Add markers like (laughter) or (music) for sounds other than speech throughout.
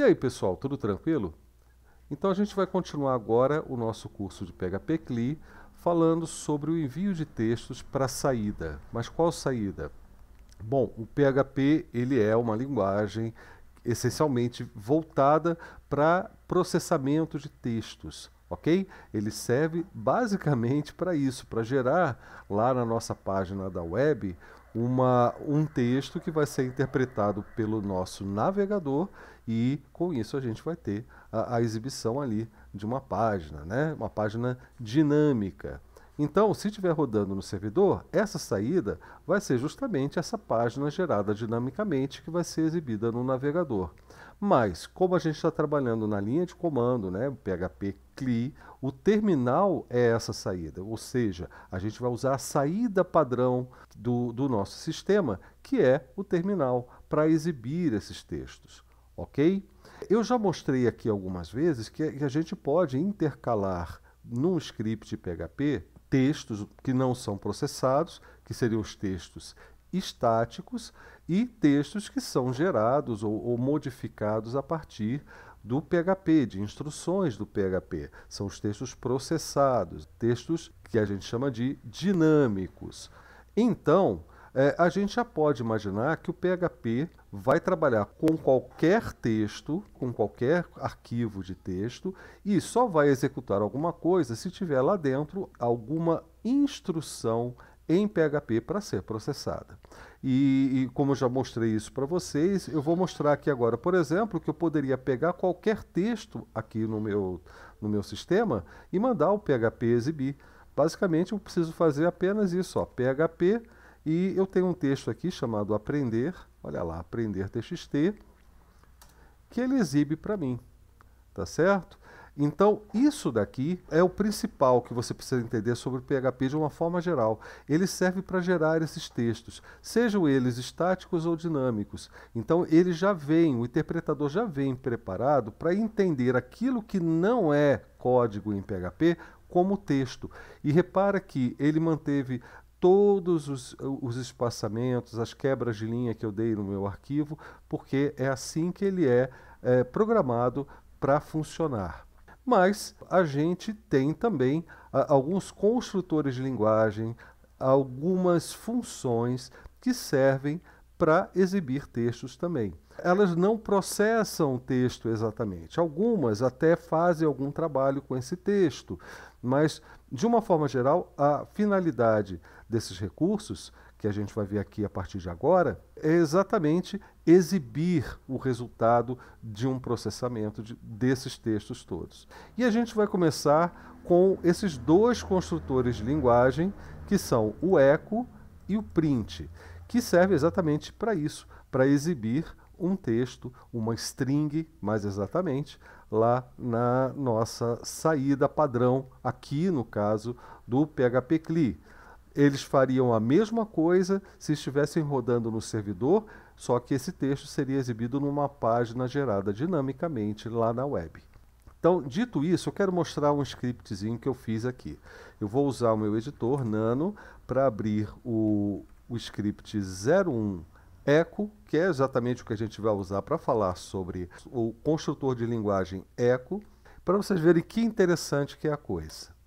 E aí, pessoal, tudo tranquilo? Então a gente vai continuar agora o nosso curso de PHP CLI falando sobre o envio de textos para saída. Mas qual saída? Bom, o PHP ele é uma linguagem essencialmente voltada para processamento de textos, ok? Ele serve basicamente para isso, para gerar lá na nossa página da web uma, um texto que vai ser interpretado pelo nosso navegador e com isso a gente vai ter a, a exibição ali de uma página, né? uma página dinâmica. Então, se estiver rodando no servidor, essa saída vai ser justamente essa página gerada dinamicamente que vai ser exibida no navegador. Mas, como a gente está trabalhando na linha de comando, né, PHP CLI, o terminal é essa saída, ou seja, a gente vai usar a saída padrão do, do nosso sistema, que é o terminal, para exibir esses textos, ok? Eu já mostrei aqui algumas vezes que a gente pode intercalar num script PHP textos que não são processados, que seriam os textos estáticos, e textos que são gerados ou, ou, modificados a partir do PHP, de instruções do PHP. São os textos processados, textos que a gente chama de dinâmicos. Então, é, a gente já pode imaginar que o PHP vai trabalhar com qualquer texto, com qualquer arquivo de texto, e só vai executar alguma coisa se tiver lá dentro alguma instrução em PHP para ser processada. E, e, como eu já mostrei isso para vocês, eu vou mostrar aqui agora, por exemplo, que eu poderia pegar qualquer texto aqui no meu, no meu sistema e mandar o PHP exibir. Basicamente, eu preciso fazer apenas isso, ó, PHP e eu tenho um texto aqui chamado aprender, olha lá, aprender TXT, que ele exibe para mim, tá certo? Então, isso daqui é o principal que você precisa entender sobre o PHP de uma forma geral. Ele serve para gerar esses textos, sejam eles estáticos ou dinâmicos. Então, ele já vem, o interpretador já vem preparado para entender aquilo que não é código em PHP como texto. E repara que ele manteve todos os, os espaçamentos, as quebras de linha que eu dei no meu arquivo, porque é assim que ele é, é programado para funcionar. Mas a gente tem também a, alguns construtores de linguagem, algumas funções que servem para exibir textos também. Elas não processam o texto exatamente. Algumas até fazem algum trabalho com esse texto, mas de uma forma geral, a finalidade desses recursos, que a gente vai ver aqui a partir de agora, é exatamente exibir o resultado de um processamento de, desses textos todos. E a gente vai começar com esses dois construtores de linguagem, que são o echo e o print, que servem exatamente para isso, para exibir um texto, uma string, mais exatamente, lá na nossa saída padrão, aqui no caso do PHP CLI eles fariam a mesma coisa se estivessem rodando no servidor, só que esse texto seria exibido numa página gerada dinamicamente lá na web. Então, dito isso, eu quero mostrar um scriptzinho que eu fiz aqui. Eu vou usar o meu editor Nano para abrir o, o script 01 Echo, que é exatamente o que a gente vai usar para falar sobre o construtor de linguagem Echo, para vocês verem que interessante que é a coisa.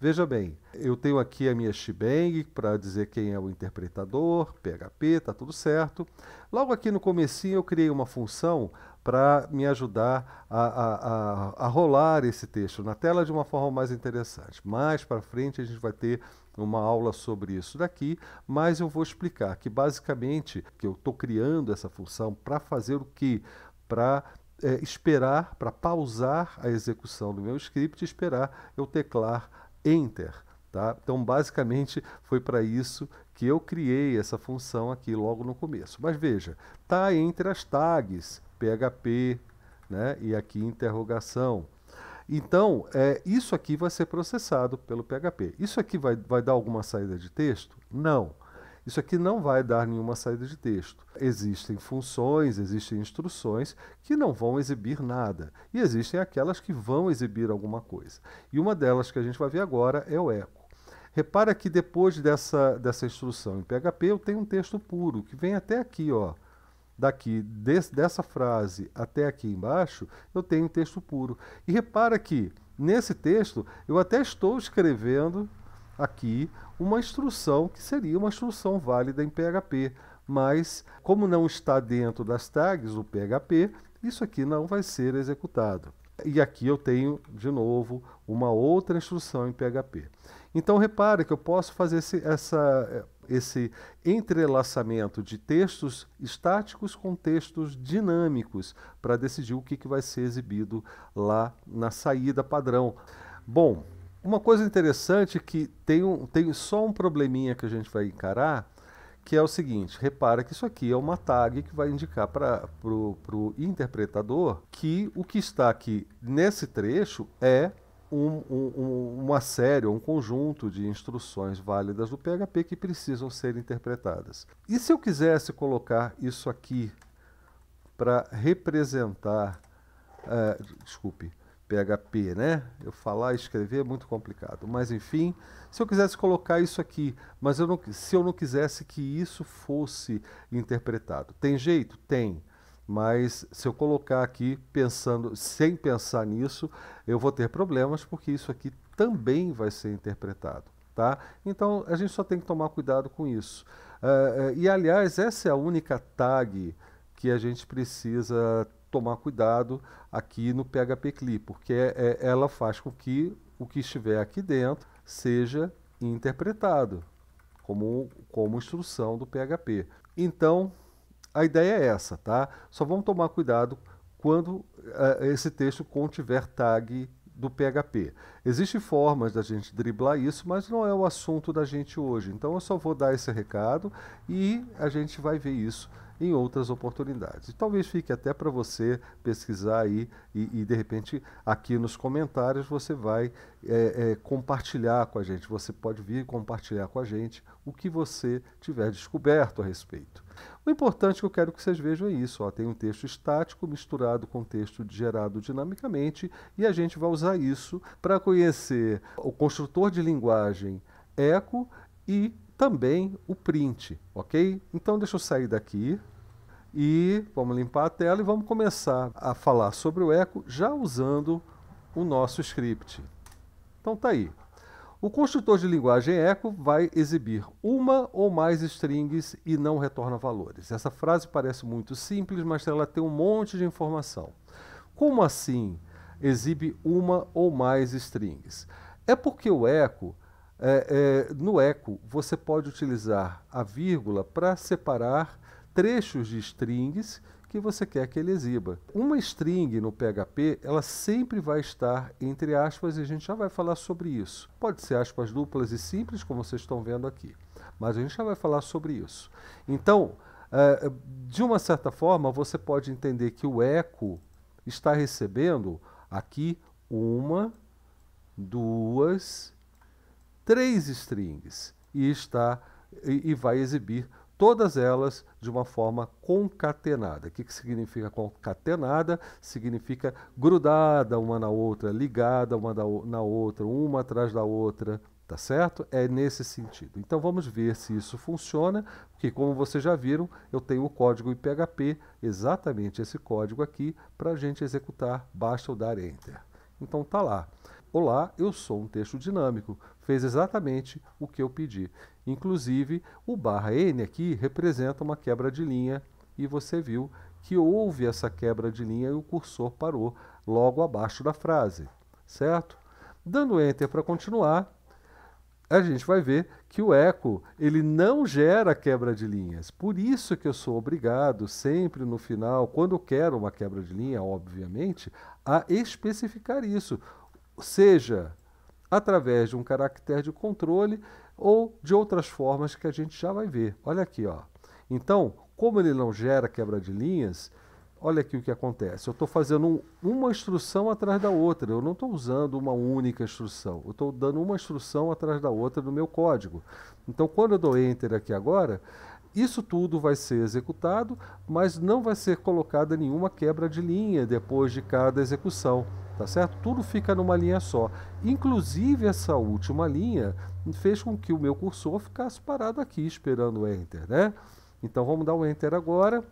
Veja bem, eu tenho aqui a minha shebang para dizer quem é o interpretador, PHP, está tudo certo. Logo aqui no comecinho eu criei uma função para me ajudar a, a, a, a, rolar esse texto na tela de uma forma mais interessante. Mais para frente a gente vai ter uma aula sobre isso daqui, mas eu vou explicar que basicamente que eu estou criando essa função para fazer o que? Para é, esperar, para pausar a execução do meu script e esperar eu teclar Enter. Tá? Então, basicamente, foi para isso que eu criei essa função aqui logo no começo. Mas veja, está entre as tags PHP né, e aqui interrogação. Então, é, isso aqui vai ser processado pelo PHP. Isso aqui vai, vai dar alguma saída de texto? Não. Isso aqui não vai dar nenhuma saída de texto. Existem funções, existem instruções que não vão exibir nada. E existem aquelas que vão exibir alguma coisa. E uma delas que a gente vai ver agora é o eco. Repara que depois dessa, dessa instrução em PHP eu tenho um texto puro, que vem até aqui, ó. daqui desse, dessa frase até aqui embaixo, eu tenho um texto puro. E repara que nesse texto eu até estou escrevendo aqui uma instrução que seria uma instrução válida em PHP, mas como não está dentro das tags do PHP, isso aqui não vai ser executado. E aqui eu tenho, de novo, uma outra instrução em PHP. Então repare que eu posso fazer esse, essa, esse entrelaçamento de textos estáticos com textos dinâmicos para decidir o que, que vai ser exibido lá na saída padrão. Bom, uma coisa interessante que tem, um, tem só um probleminha que a gente vai encarar, que é o seguinte: repara que isso aqui é uma tag que vai indicar para o interpretador que o que está aqui nesse trecho é um, um, uma série, um conjunto de instruções válidas do PHP que precisam ser interpretadas. E se eu quisesse colocar isso aqui para representar, uh, desculpe, PHP, né? Eu falar e escrever é muito complicado. Mas enfim, se eu quisesse colocar isso aqui, mas eu não, se eu não quisesse que isso fosse interpretado, tem jeito? Tem. Mas se eu colocar aqui pensando, sem pensar nisso, eu vou ter problemas porque isso aqui também vai ser interpretado, tá? Então a gente só tem que tomar cuidado com isso. Uh, e aliás, essa é a única tag que a gente precisa tomar cuidado aqui no PHP CLI, porque é, é, ela faz com que o que estiver aqui dentro seja interpretado como, como instrução do PHP. Então, a ideia é essa, tá? Só vamos tomar cuidado quando uh, esse texto contiver tag do PHP. Existem formas da gente driblar isso, mas não é o assunto da gente hoje. Então eu só vou dar esse recado e a gente vai ver isso em outras oportunidades. E talvez fique até para você pesquisar aí e, e, de repente aqui nos comentários você vai é, é, compartilhar com a gente. Você pode vir compartilhar com a gente o que você tiver descoberto a respeito. O importante que eu quero que vocês vejam é isso. Ó, tem um texto estático misturado com texto gerado dinamicamente e a gente vai usar isso para conhecer o construtor de linguagem eco e também o print, ok? Então deixa eu sair daqui e vamos limpar a tela e vamos começar a falar sobre o eco já usando o nosso script. Então tá aí. O construtor de linguagem eco vai exibir uma ou mais strings e não retorna valores. Essa frase parece muito simples, mas ela tem um monte de informação. Como assim exibe uma ou mais strings? É porque o eco é, é, no eco, você pode utilizar a vírgula para separar trechos de strings que você quer que ele exiba. Uma string no PHP, ela sempre vai estar entre aspas e a gente já vai falar sobre isso. Pode ser aspas duplas e simples, como vocês estão vendo aqui, mas a gente já vai falar sobre isso. Então, é, de uma certa forma, você pode entender que o eco está recebendo aqui uma, duas, três strings e está e, e vai exibir todas elas de uma forma concatenada. O que, que significa concatenada? Significa grudada uma na outra, ligada uma na outra, uma atrás da outra, tá certo? É nesse sentido. Então vamos ver se isso funciona, porque como vocês já viram, eu tenho o código em PHP, exatamente esse código aqui, para a gente executar, basta eu dar Enter. Então tá lá. Olá, eu sou um texto dinâmico. Fez exatamente o que eu pedi. Inclusive, o barra N aqui representa uma quebra de linha e você viu que houve essa quebra de linha e o cursor parou logo abaixo da frase, certo? Dando Enter para continuar, a gente vai ver que o eco ele não gera quebra de linhas. Por isso que eu sou obrigado sempre no final, quando eu quero uma quebra de linha, obviamente, a especificar isso seja através de um caractere de controle ou de outras formas que a gente já vai ver. Olha aqui, ó. Então, como ele não gera quebra de linhas, olha aqui o que acontece. Eu estou fazendo um, uma instrução atrás da outra. Eu não estou usando uma única instrução. Eu estou dando uma instrução atrás da outra no meu código. Então, quando eu dou Enter aqui agora, isso tudo vai ser executado, mas não vai ser colocada nenhuma quebra de linha depois de cada execução tá certo? Tudo fica numa linha só. Inclusive essa última linha fez com que o meu cursor ficasse parado aqui esperando o Enter, né? Então vamos dar o Enter agora.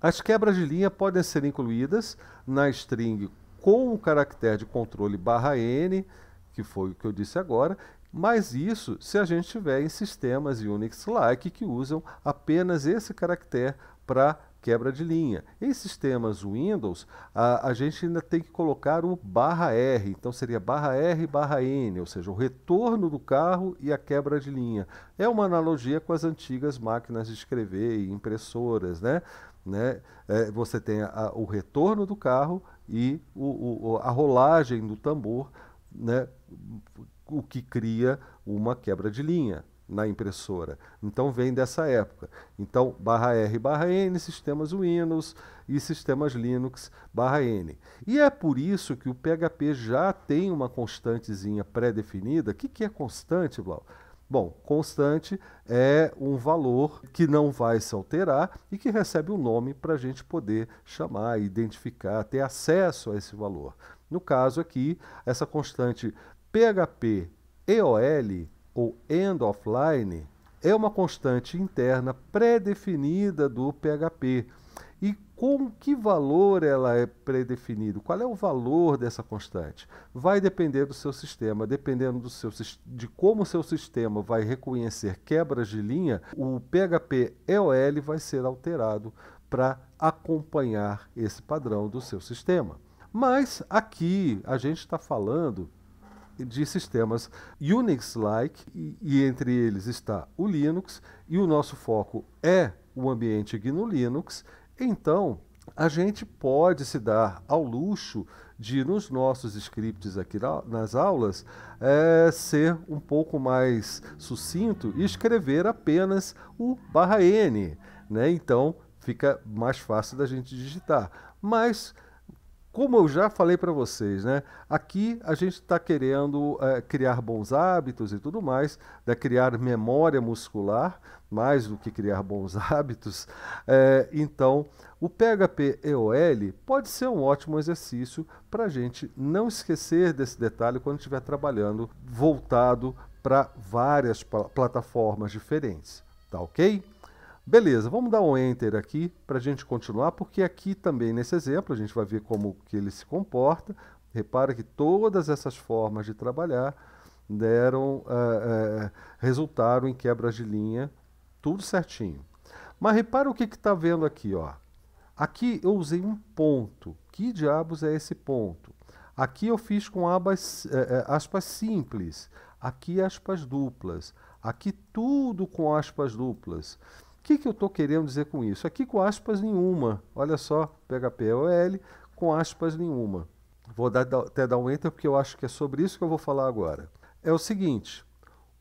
As quebras de linha podem ser incluídas na string com o caractere de controle barra N, que foi o que eu disse agora, mas isso se a gente tiver em sistemas Unix-like que usam apenas esse caractere para quebra de linha. Em sistemas Windows, a, a gente ainda tem que colocar o barra R, então seria barra R barra N, ou seja, o retorno do carro e a quebra de linha. É uma analogia com as antigas máquinas de escrever e impressoras, né? Né? É, você tem a, o retorno do carro e o, o, a rolagem do tambor, né? O que cria uma quebra de linha na impressora. Então vem dessa época. Então, barra R barra N, sistemas Windows e sistemas Linux barra N. E é por isso que o PHP já tem uma constantezinha pré-definida. O que, que é constante, Blau? Bom, constante é um valor que não vai se alterar e que recebe um nome para a gente poder chamar, identificar, ter acesso a esse valor. No caso aqui, essa constante PHP EOL ou end of line é uma constante interna pré-definida do PHP. E com que valor ela é predefinida? Qual é o valor dessa constante? Vai depender do seu sistema. Dependendo do seu, de como o seu sistema vai reconhecer quebras de linha, o PHP EOL vai ser alterado para acompanhar esse padrão do seu sistema. Mas aqui a gente está falando de sistemas Unix-like, e, entre eles está o Linux, e o nosso foco é o ambiente GNU Linux, então, a gente pode se dar ao luxo de, nos nossos scripts aqui nas aulas, é, ser um pouco mais sucinto e escrever apenas o barra N. Né? Então, fica mais fácil da gente digitar. Mas como eu já falei para vocês, né? Aqui a gente está querendo é, criar bons hábitos e tudo mais, né? criar memória muscular, mais do que criar bons (laughs) hábitos. É, então, o PHP EOL pode ser um ótimo exercício para a gente não esquecer desse detalhe quando estiver trabalhando voltado para várias pl plataformas diferentes. Tá ok? Beleza, vamos dar um Enter aqui para a gente continuar, porque aqui também nesse exemplo a gente vai ver como que ele se comporta. Repara que todas essas formas de trabalhar deram, uh, uh, resultaram em quebras de linha, tudo certinho. Mas repara o que está vendo aqui. Ó. Aqui eu usei um ponto. Que diabos é esse ponto? Aqui eu fiz com abas, eh, aspas simples. Aqui aspas duplas. Aqui tudo com aspas duplas. O que, que eu estou querendo dizer com isso? Aqui com aspas nenhuma. Olha só, PHP OL com aspas nenhuma. Vou dar, até dar um enter porque eu acho que é sobre isso que eu vou falar agora. É o seguinte,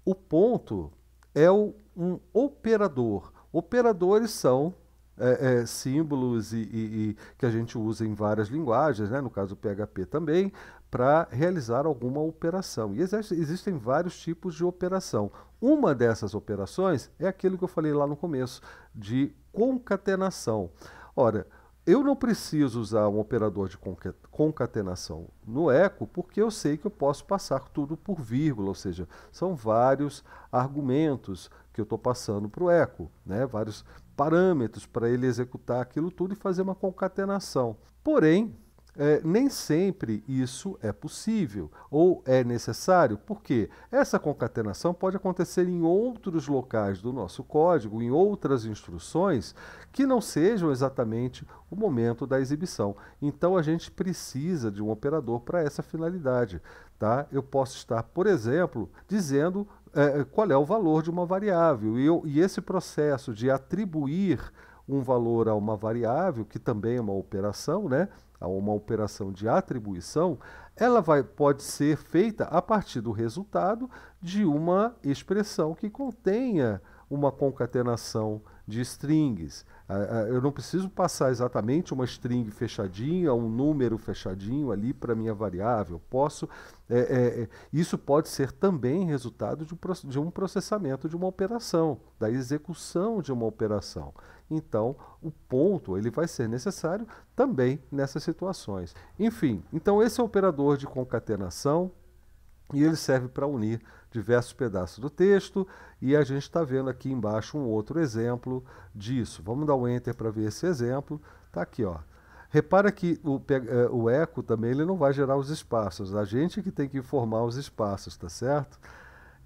o ponto é o, um operador. Operadores são é, é, símbolos e, e, e, que a gente usa em várias linguagens, né? no caso do PHP também, para realizar alguma operação. E existe, existem vários tipos de operação. Uma dessas operações é aquilo que eu falei lá no começo, de concatenação. Ora, eu não preciso usar um operador de concatenação no eco, porque eu sei que eu posso passar tudo por vírgula, ou seja, são vários argumentos que eu estou passando para o eco, né? vários parâmetros para ele executar aquilo tudo e fazer uma concatenação. Porém, é, nem sempre isso é possível ou é necessário, porque essa concatenação pode acontecer em outros locais do nosso código, em outras instruções, que não sejam exatamente o momento da exibição. Então a gente precisa de um operador para essa finalidade. Tá? Eu posso estar, por exemplo, dizendo é, qual é o valor de uma variável, e, eu, e esse processo de atribuir um valor a uma variável, que também é uma operação, né? A uma operação de atribuição, ela vai, pode ser feita a partir do resultado de uma expressão que contenha uma concatenação de strings. Eu não preciso passar exatamente uma string fechadinha, um número fechadinho ali para minha variável. Posso, é, é, é, isso pode ser também resultado de um processamento de uma operação, da execução de uma operação. Então, o ponto ele vai ser necessário também nessas situações. Enfim, então esse é o operador de concatenação e ele serve para unir diversos pedaços do texto e a gente está vendo aqui embaixo um outro exemplo disso. Vamos dar um enter para ver esse exemplo. Está aqui, ó. Repara que o, eh, o eco também ele não vai gerar os espaços, a gente que tem que informar os espaços, tá certo?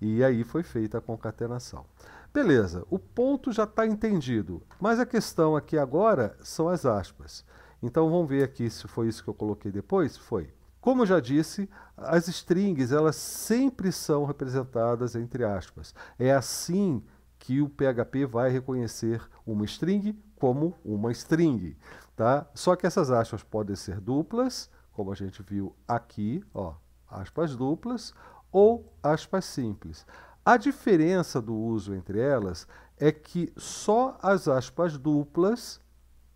E aí foi feita a concatenação. Beleza, o ponto já está entendido, mas a questão aqui agora são as aspas. Então vamos ver aqui se foi isso que eu coloquei depois. Foi. Como já disse, as strings elas sempre são representadas entre aspas. É assim que o PHP vai reconhecer uma string como uma string, tá? Só que essas aspas podem ser duplas, como a gente viu aqui, ó, aspas duplas, ou aspas simples. A diferença do uso entre elas é que só as aspas duplas,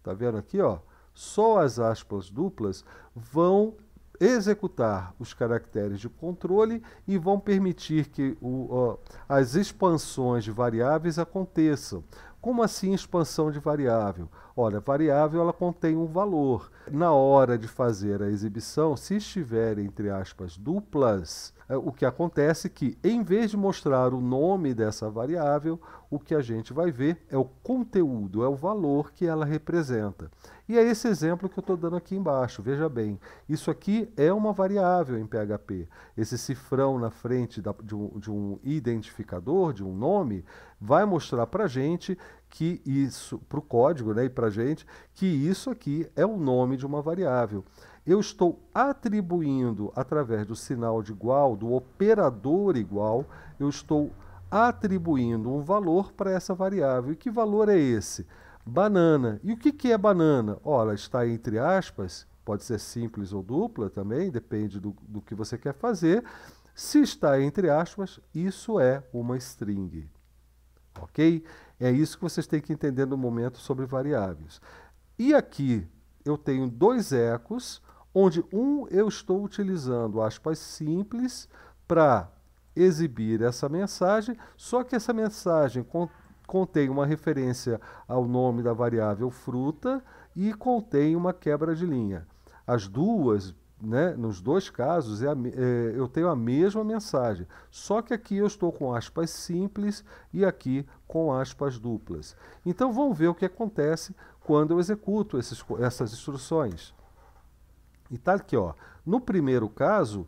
tá vendo aqui, ó? Só as aspas duplas vão executar os caracteres de controle e vão permitir que o, as expansões de variáveis aconteçam. Como assim expansão de variável? Olha, variável ela contém um valor. Na hora de fazer a exibição, se estiver entre aspas duplas, é, o que acontece é que, em vez de mostrar o nome dessa variável, o que a gente vai ver é o conteúdo, é o valor que ela representa. E é esse exemplo que eu estou dando aqui embaixo. Veja bem, isso aqui é uma variável em PHP. Esse cifrão na frente da, de, um, de, um, identificador, de um nome, vai mostrar para a gente que isso, para o código né, e para a gente, que isso aqui é o nome de uma variável. Eu estou atribuindo, através do sinal de igual, do operador igual, eu estou atribuindo um valor para essa variável. E que valor é esse? Banana. E o que, que é banana? Ora, está entre aspas, pode ser simples ou dupla também, depende do, do que você quer fazer. Se está entre aspas, isso é uma string. Ok? É isso que vocês têm que entender no momento sobre variáveis. E aqui eu tenho dois ecos, onde um eu estou utilizando aspas simples para exibir essa mensagem, só que essa mensagem contém uma referência ao nome da variável fruta e contém uma quebra de linha. As duas, né, nos dois casos, é a, é, eu tenho a mesma mensagem, só que aqui eu estou com aspas simples e aqui com aspas duplas. Então vamos ver o que acontece quando eu executo esses, essas instruções. E está aqui, ó. no primeiro caso,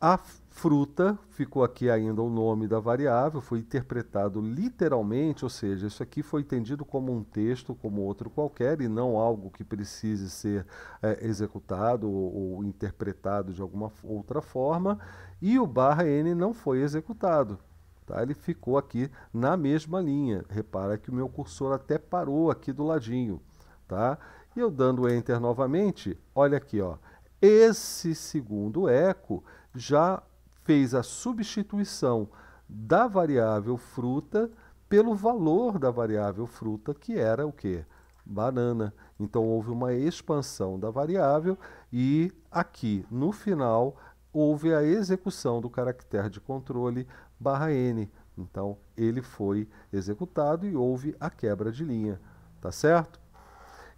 a fruta, ficou aqui ainda o nome da variável, foi interpretado literalmente, ou seja, isso aqui foi entendido como um texto, como outro qualquer, e não algo que precise ser é, executado ou, ou interpretado de alguma outra forma, e o barra n não foi executado. Tá? Ele ficou aqui na mesma linha. Repara que o meu cursor até parou aqui do ladinho. Tá? E eu dando Enter novamente, olha aqui, ó, esse segundo eco já fez a substituição da variável fruta pelo valor da variável fruta, que era o que? Banana. Então houve uma expansão da variável e aqui no final houve a execução do caractere de controle barra n. Então ele foi executado e houve a quebra de linha, tá certo?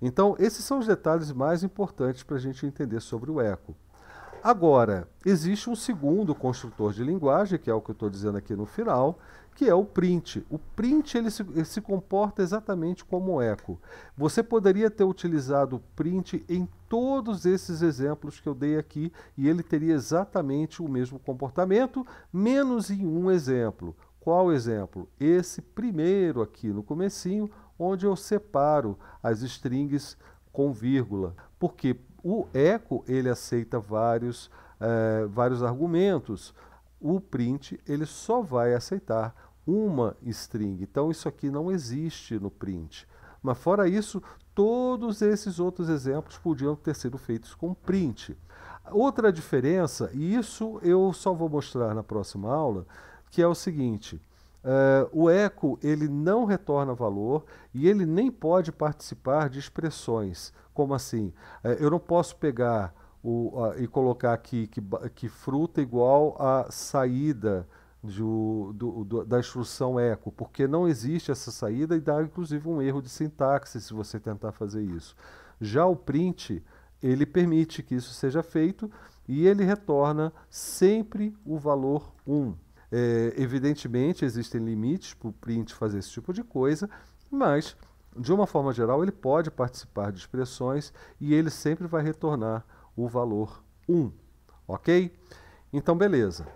Então esses são os detalhes mais importantes para a gente entender sobre o eco. Agora, existe um segundo construtor de linguagem, que é o que eu estou dizendo aqui no final, que é o print. O print ele se, ele se comporta exatamente como o eco. Você poderia ter utilizado o print em todos esses exemplos que eu dei aqui e ele teria exatamente o mesmo comportamento, menos em um exemplo. Qual exemplo? Esse primeiro aqui no comecinho, onde eu separo as strings com vírgula. Porque o eco ele aceita vários, é, vários argumentos. O print ele só vai aceitar uma string. Então isso aqui não existe no print. Mas fora isso, todos esses outros exemplos podiam ter sido feitos com print. Outra diferença, e isso eu só vou mostrar na próxima aula, que é o seguinte: Uh, o eco ele não retorna valor e ele nem pode participar de expressões. Como assim? Uh, eu não posso pegar o, uh, e colocar aqui que, que fruta igual a saída do, do, do, da instrução eco, porque não existe essa saída e dá inclusive um erro de sintaxe se você tentar fazer isso. Já o print ele permite que isso seja feito e ele retorna sempre o valor 1. É, evidentemente, existem limites para o print fazer esse tipo de coisa, mas, de uma forma geral, ele pode participar de expressões e ele sempre vai retornar o valor 1. Ok? Então, beleza.